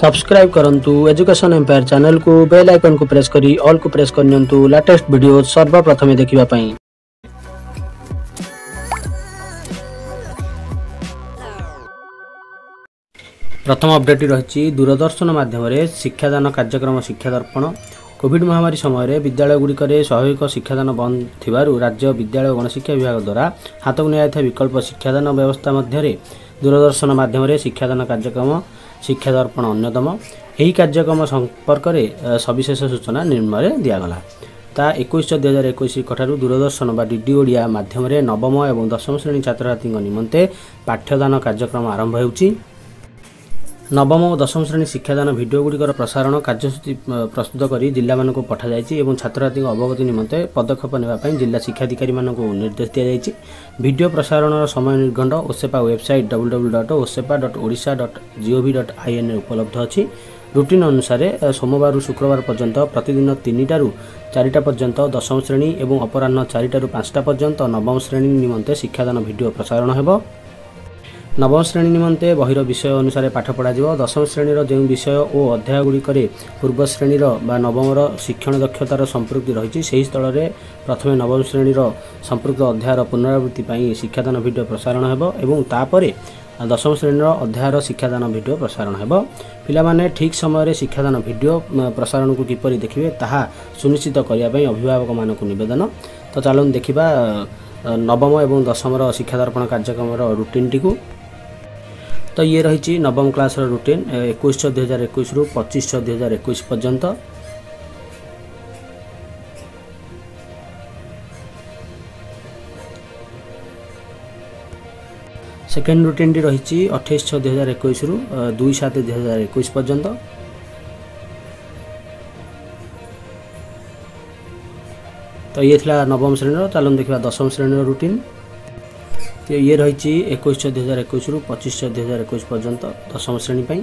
Subscribe କରନ୍ତୁ education empire ଚ୍ୟାନେଲକୁ bell ଆଇକନ୍କୁ ପ୍ରେସ୍ କରି ଅଲ୍କୁ ପ୍ରେସ୍ କରିନିଅନ୍ତୁ ଲାଟେଷ୍ଟ ଭିଡ଼ିଓ ସର୍ବପ୍ରଥମେ ଦେଖିବା ପାଇଁ ପ୍ରଥମ ଅପଡେଟ୍ ରହିଛି ଦୂରଦର୍ଶନ ମାଧ୍ୟମରେ ଶିକ୍ଷାଦାନ କାର୍ଯ୍ୟକ୍ରମ ଶିକ୍ଷାଦର୍ପଣ କୋଭିଡ୍ ମହାମାରୀ ସମୟରେ ବିଦ୍ୟାଳୟଗୁଡ଼ିକରେ ସ୍ୱାଭାବିକ ଶିକ୍ଷାଦାନ ବନ୍ଦ ଥିବାରୁ ରାଜ୍ୟ ବିଦ୍ୟାଳୟ ଗଣଶିକ୍ଷା ବିଭାଗ ଦ୍ୱାରା ହାତକୁ ନିଆଯାଇଥିବା ବିକଳ୍ପ ଶିକ୍ଷାଦାନ ବ୍ୟବସ୍ଥା ମଧ୍ୟରେ ଦୂରଦର୍ଶନ ମାଧ୍ୟମରେ ଶିକ୍ଷାଦାନ କାର୍ଯ୍ୟକ୍ରମ ଶିକ୍ଷା ଦର୍ପଣ ଅନ୍ୟତମ ଏହି କାର୍ଯ୍ୟକ୍ରମ ସମ୍ପର୍କରେ ସବିଶେଷ ସୂଚନା ନିମ୍ନରେ ଦିଆଗଲା ତା ଏକୋଇଶ ଦୁଇ ହଜାର ଏକୋଇଶଙ୍କଠାରୁ ଦୂରଦର୍ଶନ ବା ଡିଡି ଓଡ଼ିଆ ମାଧ୍ୟମରେ ନବମ ଏବଂ ଦଶମ ଶ୍ରେଣୀ ଛାତ୍ରଛାତ୍ରୀଙ୍କ ନିମନ୍ତେ ପାଠ୍ୟଦାନ କାର୍ଯ୍ୟକ୍ରମ ଆରମ୍ଭ ହେଉଛି ନବମ ଓ ଦଶମ ଶ୍ରେଣୀ ଶିକ୍ଷାଦାନ ଭିଡ଼ିଓ ଗୁଡ଼ିକର ପ୍ରସାରଣ କାର୍ଯ୍ୟସୂଚୀ ପ୍ରସ୍ତୁତ କରି ଜିଲ୍ଲାମାନଙ୍କୁ ପଠାଯାଇଛି ଏବଂ ଛାତ୍ରଛାତ୍ରୀଙ୍କ ଅବଗତି ନିମନ୍ତେ ପଦକ୍ଷେପ ନେବା ପାଇଁ ଜିଲ୍ଲା ଶିକ୍ଷାଧିକାରୀମାନଙ୍କୁ ନିର୍ଦ୍ଦେଶ ଦିଆଯାଇଛି ଭିଡ଼ିଓ ପ୍ରସାରଣର ସମୟ ନିର୍ଘଣ୍ଟ OSEPA website W W dot OSEPA dot Odisha dot GOV dot ଆଇଏନ୍ରେ ଉପଲବ୍ଧ ଅଛି ରୁଟିନ୍ ଅନୁସାରେ ସୋମବାରରୁ ଶୁକ୍ରବାର ପର୍ଯ୍ୟନ୍ତ ପ୍ରତିଦିନ ତିନିଟାରୁ ଚାରିଟା ପର୍ଯ୍ୟନ୍ତ ଦଶମ ଶ୍ରେଣୀ ଏବଂ ଅପରାହ୍ନ ଚାରିଟାରୁ ପାଞ୍ଚଟା ପର୍ଯ୍ୟନ୍ତ ନବମ ଶ୍ରେଣୀ ନିମନ୍ତେ ଶିକ୍ଷାଦାନ ଭିଡ଼ିଓ ପ୍ରସାରଣ ହେବ ନବମ ଶ୍ରେଣୀ ନିମନ୍ତେ ବହିର ବିଷୟ ଅନୁସାରେ ପାଠ ପଢ଼ାଯିବ ଦଶମ ଶ୍ରେଣୀର ଯେଉଁ ବିଷୟ ଓ ଅଧ୍ୟାୟ ଗୁଡ଼ିକରେ ପୂର୍ବ ଶ୍ରେଣୀର ବା ନବମର ଶିକ୍ଷଣ ଦକ୍ଷତାର ସମ୍ପୃକ୍ତି ରହିଛି ସେହି ସ୍ଥଳରେ ପ୍ରଥମେ ନବମ ଶ୍ରେଣୀର ସମ୍ପୃକ୍ତ ଅଧ୍ୟାୟର ପୁନରାବୃତ୍ତି ପାଇଁ ଶିକ୍ଷାଦାନ ଭିଡ଼ିଓ ପ୍ରସାରଣ ହେବ ଏବଂ ତାପରେ ଦଶମ ଶ୍ରେଣୀର ଅଧ୍ୟାୟର ଶିକ୍ଷାଦାନ ଭିଡ଼ିଓ ପ୍ରସାରଣ ହେବ ପିଲାମାନେ ଠିକ୍ ସମୟରେ ଶିକ୍ଷାଦାନ ଭିଡ଼ିଓ ପ୍ରସାରଣକୁ କିପରି ଦେଖିବେ ତାହା ସୁନିଶ୍ଚିତ କରିବା ପାଇଁ ଅଭିଭାବକମାନଙ୍କୁ ନିବେଦନ ତ ଚାଲନ୍ତୁ ଦେଖିବା ନବମ ଏବଂ ଦଶମର ଶିକ୍ଷାଦର୍ପଣ କାର୍ଯ୍ୟକ୍ରମର ରୁଟିନ୍ଟିକୁ ତ ଇଏ ରହିଛି ନବମ କ୍ଲାସ୍ର ରୁଟିନ୍ ଏକୋଇଶ ଛଅ ଦୁଇହଜାର ଏକୋଇଶରୁ ପଚିଶ ଛଅ ଦୁଇହଜାର ଏକୋଇଶ ପର୍ଯ୍ୟନ୍ତ ସେକେଣ୍ଡ ରୁଟିନ୍ଟି ରହିଛି ଅଠେଇଶ ଛଅ ଦୁଇହଜାର ଏକୋଇଶରୁ ଦୁଇ ସାତ ଦୁଇହଜାର ଏକୋଇଶ ପର୍ଯ୍ୟନ୍ତ ତ ଇଏ ଥିଲା ନବମ ଶ୍ରେଣୀର ଚାଲନ୍ତୁ ଦେଖିବା ଦଶମ ଶ୍ରେଣୀର ରୁଟିନ୍ ଇଏ ରହିଛି ଏକୋଇଶ ଦୁଇ ହଜାର ଏକୋଇଶରୁ ପଚିଶ ଛଅ ଦୁଇ ହଜାର ଏକୋଇଶ ପର୍ଯ୍ୟନ୍ତ ଦଶମ ଶ୍ରେଣୀ ପାଇଁ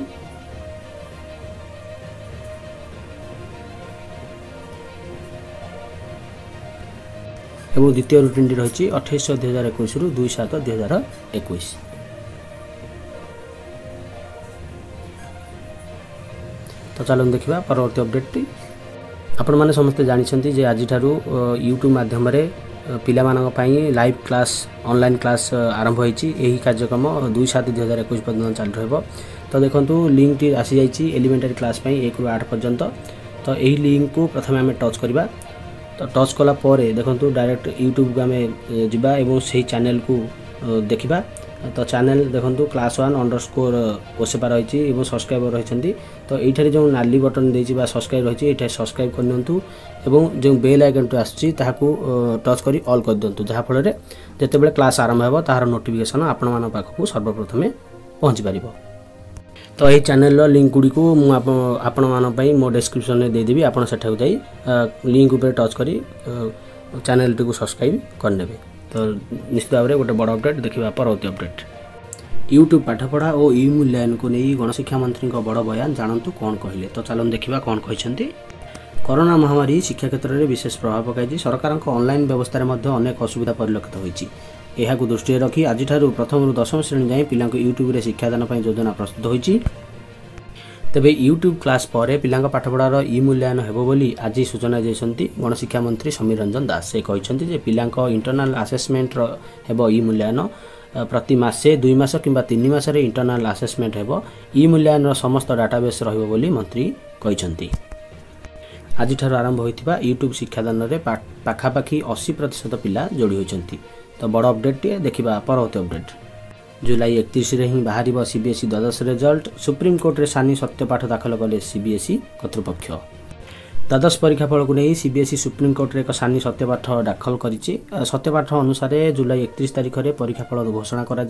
ଏବଂ ଦ୍ୱିତୀୟ ରୁଟିନ୍ଟି ରହିଛି ଅଠେଇଶ ଦୁଇ ହଜାର ଏକୋଇଶରୁ ଦୁଇ ସାତ ଦୁଇ ହଜାର ଏକୋଇଶ ତ ଚାଲନ୍ତୁ ଦେଖିବା ପରବର୍ତ୍ତୀ ଅପଡ଼େଟ୍ଟି ଆପଣମାନେ ସମସ୍ତେ ଜାଣିଛନ୍ତି ଯେ ଆଜିଠାରୁ ୟୁଟ୍ୟୁବ୍ ମାଧ୍ୟମରେ ପିଲାମାନଙ୍କ ପାଇଁ ଲାଇଭ୍ କ୍ଲାସ୍ ଅନଲାଇନ୍ କ୍ଲାସ୍ ଆରମ୍ଭ ହୋଇଛି ଏହି କାର୍ଯ୍ୟକ୍ରମ ଦୁଇ ସାତ ଦୁଇ ହଜାର ଏକୋଇଶ ପର୍ଯ୍ୟନ୍ତ ଚାଲୁ ରହିବ ତ ଦେଖନ୍ତୁ ଲିଙ୍କ୍ଟି ଆସିଯାଇଛି ଏଲିମେଣ୍ଟାରୀ କ୍ଲାସ୍ ପାଇଁ ଏକରୁ ଆଠ ପର୍ଯ୍ୟନ୍ତ ତ ଏହି ଲିଙ୍କ୍କୁ ପ୍ରଥମେ ଆମେ ଟଚ୍ କରିବା ତ ଟଚ୍ କଲା ପରେ ଦେଖନ୍ତୁ ଡାଇରେକ୍ଟ ୟୁଟ୍ୟୁବ୍କୁ ଆମେ ଯିବା ଏବଂ ସେହି ଚ୍ୟାନେଲ୍କୁ ଦେଖିବା তো ଚ୍ୟାନେଲ୍ ଦେଖନ୍ତୁ class one underscore OSEPA ରହିଛି ଏବଂ ସବସ୍କ୍ରାଇବର୍ ରହିଛନ୍ତି ତ ଏଇଠାରେ ଯେଉଁ ନାଲି ବଟନ୍ ଦେଇଛି ବା ସବସ୍କ୍ରାଇବ୍ ରହିଛି ଏଠାରେ ସବସ୍କ୍ରାଇବ୍ କରିନିଅନ୍ତୁ ଏବଂ ଯେଉଁ ବେଲ୍ ଆଇକନ୍ଟି ଆସୁଛି ତାହାକୁ ଟଚ୍ କରି ଅଲ୍ କରିଦିଅନ୍ତୁ ଯାହାଫଳରେ ଯେତେବେଳେ କ୍ଲାସ୍ ଆରମ୍ଭ ହେବ ତାହାର ନୋଟିଫିକେସନ୍ ଆପଣମାନଙ୍କ ପାଖକୁ ସର୍ବପ୍ରଥମେ ପହଞ୍ଚିପାରିବ ତ ଏହି ଚ୍ୟାନେଲ୍ର ଲିଙ୍କ୍ ଗୁଡ଼ିକୁ ମୁଁ ଆପଣମାନଙ୍କ ପାଇଁ ମୋ ଡେସ୍କ୍ରିପ୍ସନ୍ରେ ଦେଇଦେବି ଆପଣ ସେଠାକୁ ଯାଇ ଲିଙ୍କ୍ ଉପରେ ଟଚ୍ କରି ଚ୍ୟାନେଲ୍ଟିକୁ ସବସ୍କ୍ରାଇବ୍ କରିନେବେ ତ ନିଶ୍ଚିତ ଭାବରେ ଗୋଟେ ବଡ଼ ଅପଡ଼େଟ୍ ଦେଖିବା ପରବର୍ତ୍ତୀ ଅପଡ଼େଟ୍ ୟୁଟ୍ୟୁବ୍ ପାଠପଢ଼ା ଓ ଇ ମୂଲ୍ୟାୟନକୁ ନେଇ ଗଣଶିକ୍ଷା ମନ୍ତ୍ରୀଙ୍କ ବଡ଼ ବୟାନ ଜାଣନ୍ତୁ କ'ଣ କହିଲେ ତ ଚାଲନ୍ତୁ ଦେଖିବା କ'ଣ କହିଛନ୍ତି କରୋନା ମହାମାରୀ ଶିକ୍ଷା କ୍ଷେତ୍ରରେ ବିଶେଷ ପ୍ରଭାବ ପକାଇଛି ସରକାରଙ୍କ ଅନଲାଇନ୍ ବ୍ୟବସ୍ଥାରେ ମଧ୍ୟ ଅନେକ ଅସୁବିଧା ପରିଲକ୍ଷିତ ହୋଇଛି ଏହାକୁ ଦୃଷ୍ଟିରେ ରଖି ଆଜିଠାରୁ ପ୍ରଥମରୁ ଦଶମ ଶ୍ରେଣୀ ଯାଏଁ ପିଲାଙ୍କୁ ୟୁଟ୍ୟୁବ୍ରେ ଶିକ୍ଷାଦାନ ପାଇଁ ଯୋଜନା ପ୍ରସ୍ତୁତ ହୋଇଛି तेबै युट्युब क्लास पिला पाठपढार इ मूल्यायन हो आज सूचना दिन चाहिँ गणशिक्षा मन्त्री समीर रञ्जन दास पि इन्टरनाल आसेसमेन्ट र हे इ मूल्यायन प्रतिमासे दुई मास कस इन्टरनाल्ल आसेसमेन्ट इ मूल्यायनर समस्त डाटाबेस र मन्त्री आज आरम्भ युट्युब शिक्षादान पाखापा असी प्रतिशत पिया जोडीह बड अपडेट टे देखा अपडेट जुलै एकतिस हिँड बाह्र सिएसई द्वाद रेजल्ट सुप्रिमकोर्ट्रे सानि सत्यपाठ दाखल कले सिएसई कर्तृपक्ष द्वाद परीक्षाफलको नै सिएसई सुप्रिमकोर्ट्र एक सानि सत्यपाठ दाखल गरि सत्यपाठ अनुसार जुलै एकतिखेर परीक्षाफल घोषणा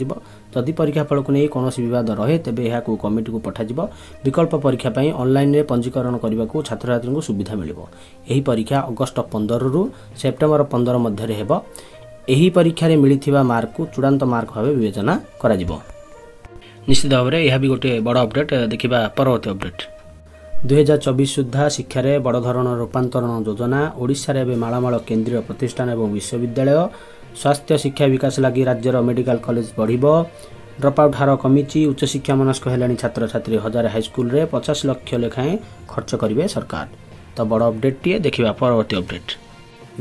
जति परीक्षाफलको नै कसरी बिवाद रहे त यहाँ कमिटीको पठायो बिकल्पक्षाइ अनल पञ्जीकरण छात्रछात्री सुविधा मियो यही परीक्षा अगस्त पन्ध्रु सप्टेम्बर पन्ध्र मध्य ଏହି ପରୀକ୍ଷାରେ ମିଳିଥିବା ମାର୍କକୁ ଚୂଡ଼ାନ୍ତ ମାର୍କ ଭାବେ ବିବେଚନା କରାଯିବ ନିଶ୍ଚିତ ଭାବରେ ଏହା ବି ଗୋଟିଏ ବଡ଼ ଅପଡ଼େଟ୍ ଦେଖିବା ପରବର୍ତ୍ତୀ ଅପଡ଼େଟ୍ ଦୁଇହଜାର ଚବିଶ ସୁଦ୍ଧା ଶିକ୍ଷାରେ ବଡ଼ ଧରଣର ରୂପାନ୍ତରଣ ଯୋଜନା ଓଡ଼ିଶାରେ ଏବେ ମାଳମାଳ କେନ୍ଦ୍ରୀୟ ପ୍ରତିଷ୍ଠାନ ଏବଂ ବିଶ୍ୱବିଦ୍ୟାଳୟ ସ୍ୱାସ୍ଥ୍ୟ ଶିକ୍ଷା ବିକାଶ ଲାଗି ରାଜ୍ୟର ମେଡ଼ିକାଲ କଲେଜ ବଢ଼ିବ ଡ୍ରପ୍ ଆଉଟ୍ ହାର କମିଛି ଉଚ୍ଚଶିକ୍ଷା ମନସ୍କ ହେଲାଣି ଛାତ୍ରଛାତ୍ରୀ ହଜାର ହାଇସ୍କୁଲରେ ପଚାଶ ଲକ୍ଷ ଲେଖାଏଁ ଖର୍ଚ୍ଚ କରିବେ ସରକାର ତ ବଡ଼ ଅପଡ଼େଟ୍ଟିଏ ଦେଖିବା ପରବର୍ତ୍ତୀ ଅପଡ଼େଟ୍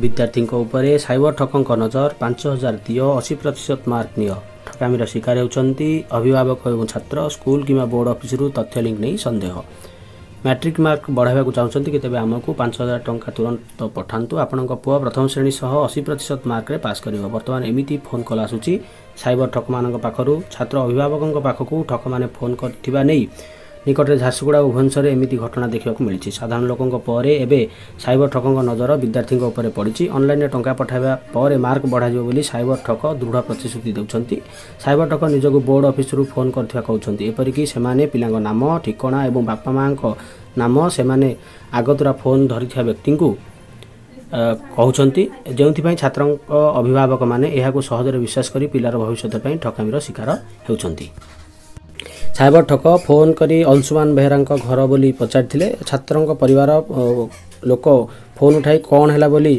विद्यार्थीको साइबर ठकको नजर पाँच हजार दियो असी प्रतिशत मर्क र शिकार हुन्छ अभिभावक ए छात्र स्कुल किम्बा बोर्ड अफिस्रु तथ्य लिङ्क नै सन्देह म्याट्रिक मार्क बढाइवाकु चाहन्छ कि तपाईँ आमु पाँच हजार टा तुरन्त पठान्नु आपण् पु प्रथम सह असी प्रतिशत पास मर्क वर्तमान एमति फोन कल साइबर ठकमानको आसु सइबर ठक मात्र अभिभावक पाखु ठक नै निकटले झारसुगुडा भुवन एमि घटना देखाको मिति साधारण एबे साइबर ठकको नजर विद्यार्थी परे परे टा पठापर मर्क बढाइबर ठक दृढ प्रतिश्रुति साइबर ठक निजको बोर्ड अफिस्रु फोन सेमाने पा नाम ठिकना बापामा नाम सेमाने आगतरा फोन धरि व्यक्ति जेउथि छ अ अभिभावक माने एहाको सहजरे विश्वास पिलार भविष्यत भविष्यप ठकामिर शिकार हुन्छ साइबर ठक फोन कि अंशुन बेहेरा पचारिले छ लोक फोन उठाइ कन्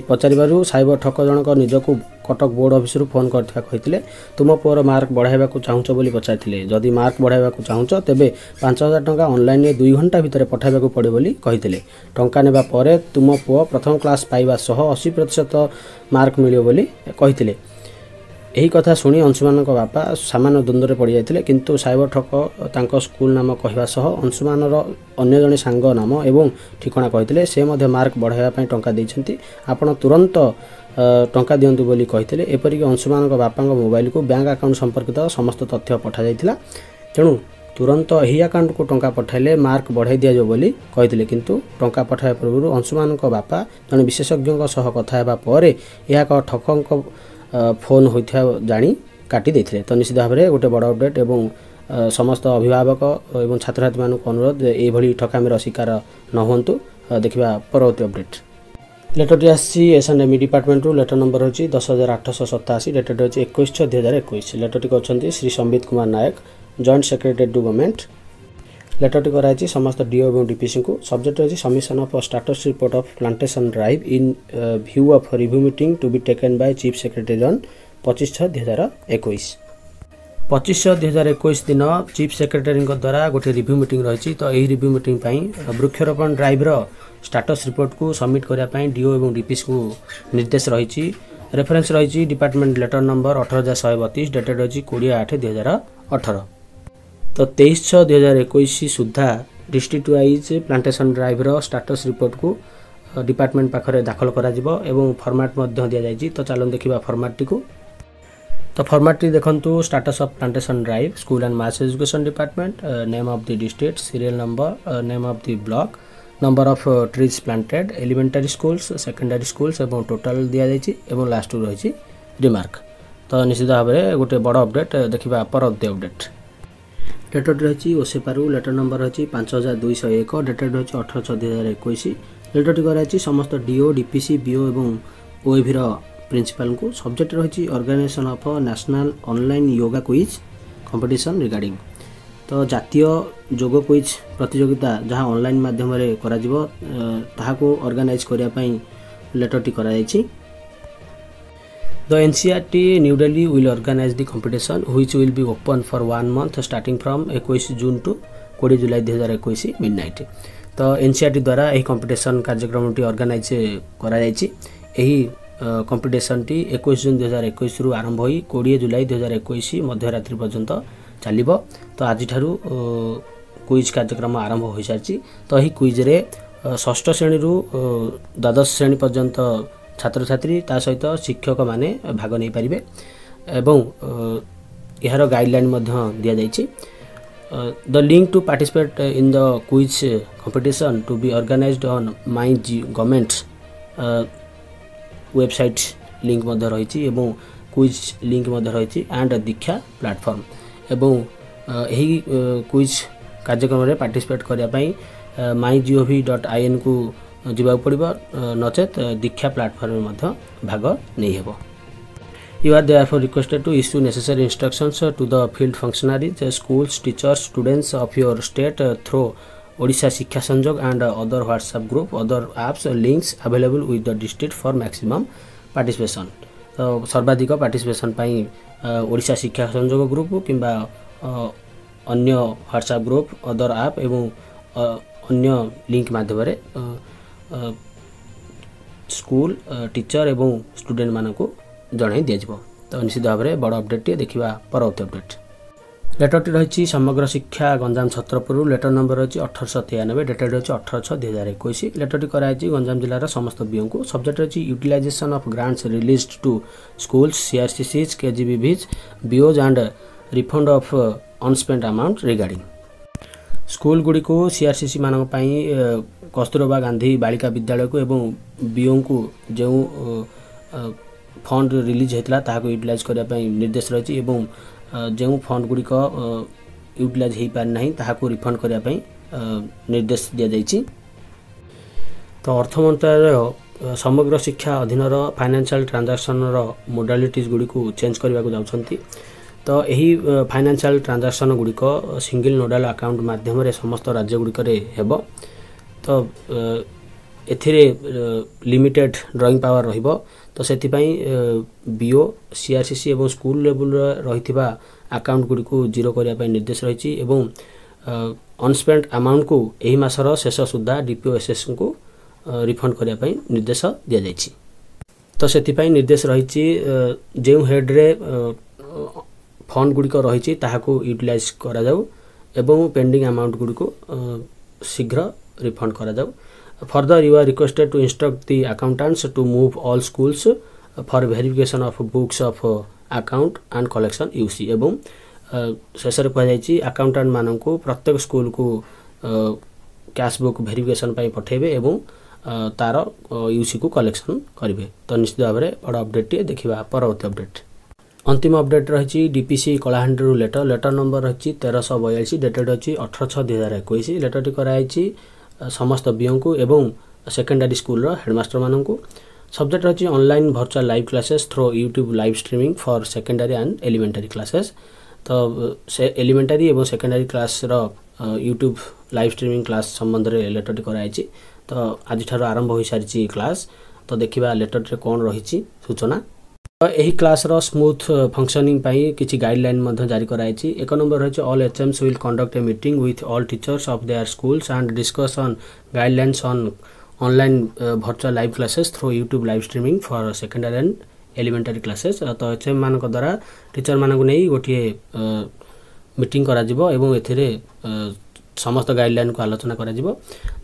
पचार साबर ठक जनक निजु कटक बोर्ड अफिस्रु फोन गरि तुम पो र मर्क बढावाक चाहन्छ पचारिले जि मर्क बढाइरहे पाँच हजार टा अनल दुई घन्टा भित्र पठाइ टा नै तुम पु प्रथम क्लास असी प्रतिशत मर्क मिल्यो ଏହି କଥା ଶୁଣି ଅଂଶୁମାନଙ୍କ ବାପା ସାମାନ୍ୟ ଦ୍ୱନ୍ଦ୍ୱରେ ପଡ଼ିଯାଇଥିଲେ କିନ୍ତୁ ସାଇବର ଠକ ତାଙ୍କ ସ୍କୁଲ ନାମ କହିବା ସହ ଅଂଶୁମାନର ଅନ୍ୟ ଜଣେ ସାଙ୍ଗ ନାମ ଏବଂ ଠିକଣା କହିଥିଲେ ସେ ମଧ୍ୟ ମାର୍କ ବଢ଼ାଇବା ପାଇଁ ଟଙ୍କା ଦେଇଛନ୍ତି ଆପଣ ତୁରନ୍ତ ଟଙ୍କା ଦିଅନ୍ତୁ ବୋଲି କହିଥିଲେ ଏପରିକି ଅଂଶୁମାନଙ୍କ ବାପାଙ୍କ ମୋବାଇଲକୁ ବ୍ୟାଙ୍କ ଆକାଉଣ୍ଟ ସମ୍ପର୍କିତ ସମସ୍ତ ତଥ୍ୟ ପଠାଯାଇଥିଲା ତେଣୁ ତୁରନ୍ତ ଏହି ଆକାଉଣ୍ଟକୁ ଟଙ୍କା ପଠାଇଲେ ମାର୍କ ବଢ଼ାଇ ଦିଆଯିବ ବୋଲି କହିଥିଲେ କିନ୍ତୁ ଟଙ୍କା ପଠାଇବା ପୂର୍ବରୁ ଅଂଶୁମାନଙ୍କ ବାପା ଜଣେ ବିଶେଷଜ୍ଞଙ୍କ ସହ କଥା ହେବା ପରେ ଏହା ଏକ ଠକଙ୍କ ଫୋନ୍ ହୋଇଥିବା ଜାଣି କାଟି ଦେଇଥିଲେ ତ ନିଶ୍ଚିତ ଭାବରେ ଗୋଟେ ବଡ଼ ଅପଡ଼େଟ୍ ଏବଂ ସମସ୍ତ ଅଭିଭାବକ ଏବଂ ଛାତ୍ରଛାତ୍ରୀମାନଙ୍କୁ ଅନୁରୋଧ ଏଇଭଳି ଠକାମିର ଶିକାର ନ ହୁଅନ୍ତୁ ଦେଖିବା ପରବର୍ତ୍ତୀ ଅପଡ଼େଟ୍ ଲେଟରଟି ଆସିଛି ଏସ୍ ଆଣ୍ଡ ଏମ୍ଇ ଡିପାର୍ଟମେଣ୍ଟରୁ ଲେଟର ନମ୍ବର ହେଉଛି ଦଶ ହଜାର ଆଠଶହ ସତାଅଶୀ ଡେଟଟି ହେଉଛି ଏକୋଇଶ ଛଅ ଦୁଇ ହଜାର ଏକୋଇଶ ଲେଟରଟି କରୁଛନ୍ତି Shri Sambit Kumar Nayak joint secretary to government एवं गराइछ को सब्जेक्ट रहेछ commission of status report of plantation drive in view of review meeting to be taken by chief secretary on पच्चिस छ दुई हजार एकैस पचिस छ दुई हजार एकैस दिन चिफ सक्रेटेरीद्वारा गोटी रिभ्यू मिट र ती रिभ्यू मिटप वृक्षरोपण ड्राइभर स्टाटस रिपोर्टको सबमिट गर्दा डिओ डिपिसको निर्देश रेफरन्स रह डिपारमेन्ट लेटर नम्बर अठर हजार शै बत्तिस डेटा रहेछ किडियो आठ दुई हजार ତ ତେଇଶ ଛଅ ଦୁଇହଜାର ଏକୋଇଶ ସୁଦ୍ଧା ଡିଷ୍ଟ୍ରିକ୍ଟ ୱାଇଜ୍ ପ୍ଲାଣ୍ଟେସନ୍ ଡ୍ରାଇଭ୍ର ଷ୍ଟାଟସ୍ ରିପୋର୍ଟକୁ ଡିପାର୍ଟମେଣ୍ଟ ପାଖରେ ଦାଖଲ କରାଯିବ ଏବଂ ଫର୍ମାଟ୍ ମଧ୍ୟ ଦିଆଯାଇଛି ତ ଚାଲନ୍ତୁ ଦେଖିବା ଫର୍ମାଟ୍ଟିକୁ ତ ଫର୍ମାଟ୍ଟି ଦେଖନ୍ତୁ status of plantation drive school and mass education department name of the district serial number name of the block number of trees planted elementary schools secondary schools ଏବଂ ଟୋଟାଲ୍ ଦିଆଯାଇଛି ଏବଂ ଲାଷ୍ଟକୁ ରହିଛି ରିମାର୍କ ତ ନିଶ୍ଚିତ ଭାବରେ ଗୋଟେ ବଡ଼ ଅପଡ଼େଟ୍ ଦେଖିବା ପର ଅଫ୍ ଦି ଅପଡ଼େଟ୍ ডেଟ୍ ରହିଛି ଓସେପାରୁ ଲେଟର ନମ୍ବର ଅଛି ପାଞ୍ଚ ହଜାର ଦୁଇଶହ ଏକ ଡେଟେଡ଼ ରହିଛି ଅଠର ଛଅ ଦୁଇ ହଜାର ଏକୋଇଶ ଲେଟରଟି କରାଯାଇଛି ସମସ୍ତ ଡିଓ ଡିପିସି ବିଓ ଏବଂ ଓଏଭିର ପ୍ରିନ୍ସିପାଲଙ୍କୁ ସବଜେକ୍ଟ ରହିଛି organisation of national online yoga quiz competition regarding ତ ଜାତୀୟ ଯୋଗ କୁଇଜ୍ ପ୍ରତିଯୋଗିତା ଯାହା ଅନଲାଇନ୍ ମାଧ୍ୟମରେ କରାଯିବ ତାହାକୁ ଅର୍ଗାନାଇଜ୍ କରିବା ପାଇଁ ଲେଟରଟି କରାଯାଇଛି The NCRT New Delhi will organize the competition which will be open for one month starting from 21 June to 20 July 2021 midnight. ତ ଏନ୍ ସି ଆର୍ ଟି ଦ୍ୱାରା ଏହି କମ୍ପିଟିସନ୍ କାର୍ଯ୍ୟକ୍ରମଟି ଅର୍ଗାନାଇଜ୍ କରାଯାଇଛି ଏହି କମ୍ପିଟିସନ୍ଟି ଏକୋଇଶ ଜୁନ୍ ଦୁଇହଜାର ଏକୋଇଶରୁ ଆରମ୍ଭ ହୋଇ କୋଡ଼ିଏ ଜୁଲାଇ ଦୁଇହଜାର ଏକୋଇଶ ମଧ୍ୟରାତ୍ରି ପର୍ଯ୍ୟନ୍ତ ଚାଲିବ ତ ଆଜିଠାରୁ କୁଇଜ୍ କାର୍ଯ୍ୟକ୍ରମ ଆରମ୍ଭ ହୋଇସାରିଛି ତ ଏହି କୁଇଜ୍ରେ ଷଷ୍ଠ ଶ୍ରେଣୀରୁ ଦ୍ୱାଦଶ ଶ୍ରେଣୀ ପର୍ଯ୍ୟନ୍ତ ছাত্রছাত্রী তা সହିତ শিক্ষকମାନେ ଭାଗ ନେଇପାରିବେ ଏବଂ ଏହାର ଗାଇଡ଼ଲାଇନ୍ ମଧ୍ୟ ଦିଆଯାଇଛି the link to participate in the quiz competition to be organized on my government uh, website link ମଧ୍ୟ ରହିଛି ଏବଂ କୁଇଜ୍ ଲିଙ୍କ ମଧ୍ୟ ରହିଛି ଆଣ୍ଡ ଦୀକ୍ଷା ପ୍ଲାଟଫର୍ମ ଏବଂ ଏହି କୁଇଜ୍ କାର୍ଯ୍ୟକ୍ରମରେ ପାର୍ଟିସିପେଟ୍ କରିବା ପାଇଁ ମାଇ ଜିଓଭି ଡଟ୍ ଆଇଏନ୍କୁ पर्व नचेत दीक्षा प्लाटफर्म भाग नै you are they are requested to issue necessary instructions to the field functionary school teachers students of your state through Oda Shiksha Sanjog and other WhatsApp group other apps links available with the district for maximum participation त सर्वाधिक पार्टीसिपेसन पनि ओडा शिक्षा संजोग group कम्बा अन्य WhatsApp group other आप एउँ अन्य link माध्यमे school teacher एवं student student मनै तो निश्चित भावर बड अपडेट टे देखा पवर्ती अपडेट लेटर समग्र शिक्षा Ganjam Chhatrapur letter number number रहेछ अठर सय तेयानब्बे डेटरटी रहेछ अठर छु हजार एकै लेटर गञजाम जिल्ला समस्त को subject utilisation of grants release to school CRCCs KG BVs Vijay on refund of unspent amount regarding school गुडिको CRCC मै कस्तोबा गान्धी बालका विद्यालयको ए विु जो ताको युटिलाइज हुन्छ युटिल निर्देश एवं फन्ड युटिलाइज नै ताको रिफन्ड पारिना रिफण्ड निर्देश दिन्छ अर्थ मन्त्रालय समग्र शिक्षा अधीनर फाइनासियाल ट्रान्जाक्सन र मोडालिट गुडिक चेन्ज गर्नु जाउँछ ତ ଏହି ଫାଇନାନ୍ସିଆଲ ଟ୍ରାଞ୍ଜାକ୍ସନ୍ ଗୁଡ଼ିକ ସିଙ୍ଗିଲ୍ ନୋଡ଼ାଲ ଆକାଉଣ୍ଟ ମାଧ୍ୟମରେ ସମସ୍ତ ରାଜ୍ୟ ଗୁଡ଼ିକରେ ହେବ ତ ଏଥିରେ ଲିମିଟେଡ଼ ଡ୍ରଇଂ ପାୱାର ରହିବ ତ ସେଥିପାଇଁ ବିଓ ସିଆରସିସି ଏବଂ ସ୍କୁଲ ଲେବୁଲରେ ରହିଥିବା ଆକାଉଣ୍ଟ ଗୁଡ଼ିକୁ ଜିରୋ କରିବା ପାଇଁ ନିର୍ଦ୍ଦେଶ ରହିଛି ଏବଂ ଅନସ୍ପେଣ୍ଡ ଆମାଉଣ୍ଟକୁ ଏହି ମାସର ଶେଷ ସୁଦ୍ଧା ଡିପିଓଏସ୍ଏସ୍ଙ୍କୁ ରିଫଣ୍ଡ କରିବା ପାଇଁ ନିର୍ଦ୍ଦେଶ ଦିଆଯାଇଛି ତ ସେଥିପାଇଁ ନିର୍ଦ୍ଦେଶ ରହିଛି ଯେଉଁ ହେଡ଼୍ରେ ଫଣ୍ଡ ଗୁଡ଼ିକ ରହିଛି ତାହାକୁ ୟୁଟିଲାଇଜ୍ କରାଯାଉ ଏବଂ ପେଣ୍ଡିଂ ଆମାଉଣ୍ଟ ଗୁଡ଼ିକୁ ଶୀଘ୍ର ରିଫଣ୍ଡ କରାଯାଉ further you are requested to instruct the accountants to move all schools for verification of books of account and collection U C ଏବଂ ଶେଷରେ କୁହାଯାଇଛି ଆକାଉଣ୍ଟାଣ୍ଟମାନଙ୍କୁ ପ୍ରତ୍ୟେକ ସ୍କୁଲକୁ କ୍ୟାସ୍ ବୁକ୍ ଭେରିଫିକେସନ୍ ପାଇଁ ପଠାଇବେ ଏବଂ ତା'ର ୟୁସିକୁ କଲେକ୍ସନ୍ କରିବେ ତ ନିଶ୍ଚିତ ଭାବରେ ବଡ଼ ଅପଡ଼େଟ୍ଟିଏ ଦେଖିବା ପରବର୍ତ୍ତୀ ଅପଡ଼େଟ୍ অন্তিম অপডেট রয়েছে DPC Kalahandi letter letter number রয়েছে তেরশ বয়ালিশ ডেটেড অছি অঠর ছ দুই হাজার একুশ লেটরটি କରାଯାଇଛି সমস্ত বিওঙ্কু এবং সেকেন্ডারি স্কুলর হেডমাস্টর মানুষ সবজেক্ট রয়েছে online virtual live classes through YouTube live streaming for secondary and elementary classes তো সে এলিমেন্টারি এবং সেকেন্ডারি ক্লাসর ইউট্যুব লাইভ স্ট্রিমিং ক্লাস সম্বন্ধে লেটরটি କରାଯାଇଛି তো আজিঠার আরম্ভ হয়ে সারিছি ক্লাস তো দেখিবা লেটরটিরে কোণ রয়েছে সূচনা তো এই ক্লাসৰ স্মুথ ফাংশনিং পাই কিছি গাইডলাইন মদ্ধে জারি কৰাইছি এক নম্বৰ হ'ল all HMs will conduct a meeting with all teachers of their schools and discussion guidelines on online virtual live classes through YouTube live streaming for second and elementary classes আতো হ'ছে মানকৰ দ্বাৰা teacher মানক নেহি গটি এ meeting কৰা দিব এবং এথৰে ସମସ୍ତ ଗାଇଡ଼ଲାଇନ୍କୁ ଆଲୋଚନା କରାଯିବ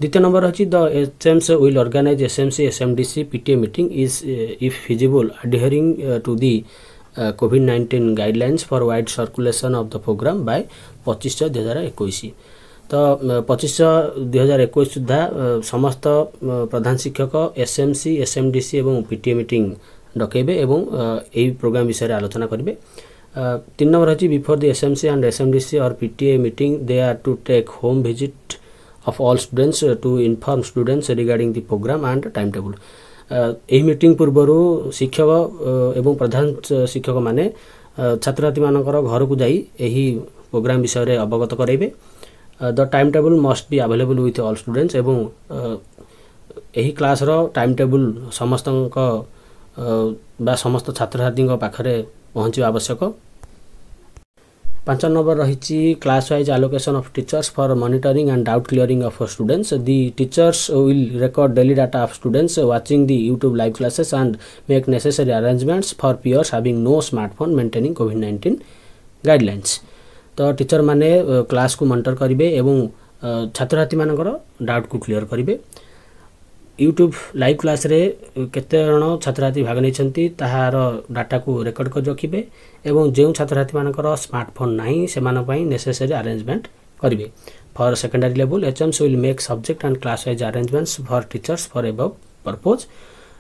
ଦ୍ୱିତୀୟ ନମ୍ବର ଅଛି the SMS will organise SMC SMDC PTA meeting is if feasible adhering to the COVID nineteen guidelines for wide circulation of the programme by ପଚିଶ ଛଅ ଦୁଇହଜାର ଏକୋଇଶ ତ ପଚିଶ ଛଅ ଦୁଇହଜାର ଏକୋଇଶ ସୁଦ୍ଧା ସମସ୍ତ ପ୍ରଧାନ ଶିକ୍ଷକ ଏସ୍ଏମ୍ସି ଏସ୍ଏମ୍ଡିସି ଏବଂ ପିଟିଏ ମିଟିଂ ଡକେଇବେ ଏବଂ ଏହି ପ୍ରୋଗ୍ରାମ୍ ବିଷୟରେ ଆଲୋଚନା କରିବେ ତିନି ନମ୍ବର ହେଉଛି before the SMC and SMDC or P T A meeting they are to take home visit of all students to inform students regarding the programme and time table ଏହି ମିଟିଂ ପୂର୍ବରୁ ଶିକ୍ଷକ uh, ଏବଂ ପ୍ରଧାନ uh, ଶିକ୍ଷକମାନେ uh, ଛାତ୍ରଛାତ୍ରୀମାନଙ୍କର ଘରକୁ ଯାଇ ଏହି programme ବିଷୟରେ ଅବଗତ କରାଇବେ the time table must be available with all students ଏବଂ ଏହି କ୍ଲାସ୍ର ଟାଇମ୍ ଟେବୁଲ୍ ସମସ୍ତଙ୍କ ବା ସମସ୍ତ ଛାତ୍ରଛାତ୍ରୀଙ୍କ ପାଖରେ ପହଞ୍ଚିବା ଆବଶ୍ୟକ ପାଞ୍ଚ ନମ୍ବର ରହିଛି class wise allocation of teachers for monitoring and doubt clearing of students the teachers will record daily data of students watching the YouTube live classes and make necessary arrangements for peers having no smartphone maintaining COVID nineteen guidelines ତ ଟିଚର୍ମାନେ କ୍ଲାସ୍କୁ monitor କରିବେ ଏବଂ ଛାତ୍ରଛାତ୍ରୀମାନଙ୍କର ଡାଉଟ୍କୁ clear କରିବେ YouTube live କ୍ଲାସ୍ରେ କେତେ ଜଣ ଛାତ୍ରଛାତ୍ରୀ ଭାଗ ନେଇଛନ୍ତି ତାହାର ଡାଟାକୁ ରେକର୍ଡ଼ କରି ରଖିବେ ଏବଂ ଯେଉଁ ଛାତ୍ରଛାତ୍ରୀମାନଙ୍କର ସ୍ମାର୍ଟଫୋନ୍ ନାହିଁ ସେମାନଙ୍କ ପାଇଁ ନେସେସରୀ ଆରେଞ୍ଜମେଣ୍ଟ କରିବେ ଫର୍ ସେକେଣ୍ଡାରୀ ଲେବୁଲ୍ HMs will make subject and class wise arrangements for teachers for above purpose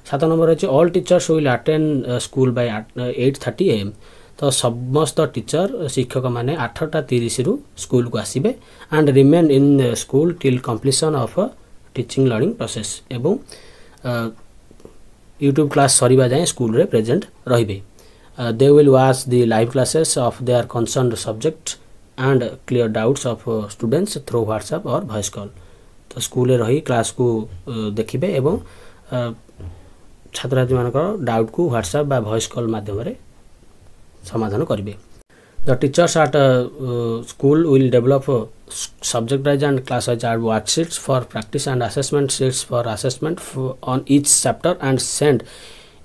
ସାତ ନମ୍ବର ହେଉଛି all teachers will attend school by eight thirty am ତ ସମସ୍ତ ଟିଚର ଶିକ୍ଷକମାନେ ଆଠଟା ତିରିଶରୁ ସ୍କୁଲକୁ ଆସିବେ and remain in school till completion of teaching learning process ଏବଂ ୟୁଟ୍ୟୁବ୍ କ୍ଲାସ୍ ସରିବା ଯାଏଁ ସ୍କୁଲରେ ପ୍ରେଜେଣ୍ଟ ରହିବେ they will watch the live classes of they are concern subject and clear doubts of students through WhatsApp or voice call ତ ସ୍କୁଲରେ ରହି କ୍ଲାସ୍କୁ ଦେଖିବେ ଏବଂ ଛାତ୍ରଛାତ୍ରୀମାନଙ୍କର ଡାଉଟ୍କୁ ହ୍ୱାଟ୍ସଆପ୍ ବା ଭଏସ୍ କଲ୍ ମାଧ୍ୟମରେ ସମାଧାନ କରିବେ the teachers at a uh, school will develop uh, subject wise and class wise worksheets for practice and assessment sheets for assessment on each chapter and send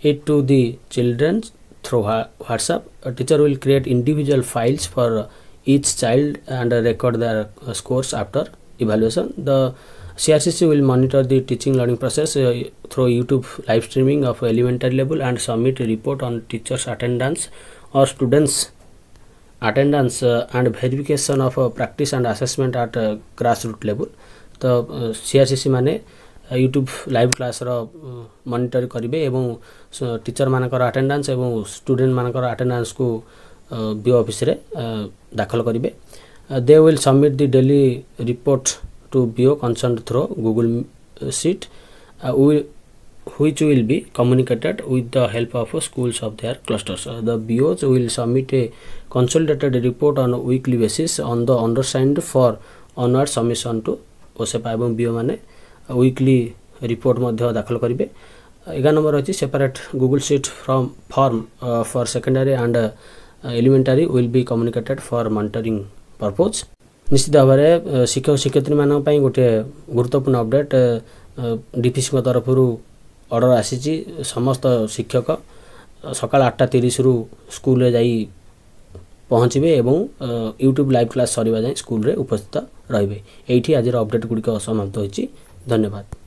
it to the children through whatsapp a teacher will create individual files for each child and record their uh, scores after evaluation the crcc will monitor the teaching learning process uh, through youtube live streaming of elementary level and submit a report on teachers attendance or students attendance uh, and verification of uh, practice and assessment at uh, grassroots level to uh, crcc mane uh, youtube live class ra uh, monitor karibe ebong so, teacher manakar attendance ebong student manakar attendance ko uh, bio office re uh, dakhal karibe uh, they will submit the daily report to bio concerned through google uh, sheet uh, we which will be communicated with the help of schools of their clusters. The BOs will submit a consolidated report on a weekly basis on the undersigned for onward submission to OSEPA এবং BO মানে weekly report মধ্যে দাখল করিবে এগারো নম্বর রয়েছে separate Google sheet from form for secondary and elementary will be communicated for monitoring purpose ନିଶ୍ଚିତ ଭାବରେ ଶିକ୍ଷକ ଶିକ୍ଷୟିତ୍ରୀମାନଙ୍କ ପାଇଁ ଗୋଟିଏ ଗୁରୁତ୍ୱପୂର୍ଣ୍ଣ ଅପଡ଼େଟ୍ ଡିପିସିଙ୍କ ତରଫରୁ ଅର୍ଡ଼ର ଆସିଛି ସମସ୍ତ ଶିକ୍ଷକ ସକାଳ ଆଠଟା ତିରିଶରୁ ସ୍କୁଲରେ ଯାଇ ପହଞ୍ଚିବେ ଏବଂ ୟୁଟ୍ୟୁବ୍ ଲାଇଭ୍ କ୍ଲାସ୍ ସରିବା ଯାଏଁ ସ୍କୁଲରେ ଉପସ୍ଥିତ ରହିବେ ଏଇଠି ଆଜିର ଅପଡ଼େଟ୍ ଗୁଡ଼ିକ ସମାପ୍ତ ହୋଇଛି ଧନ୍ୟବାଦ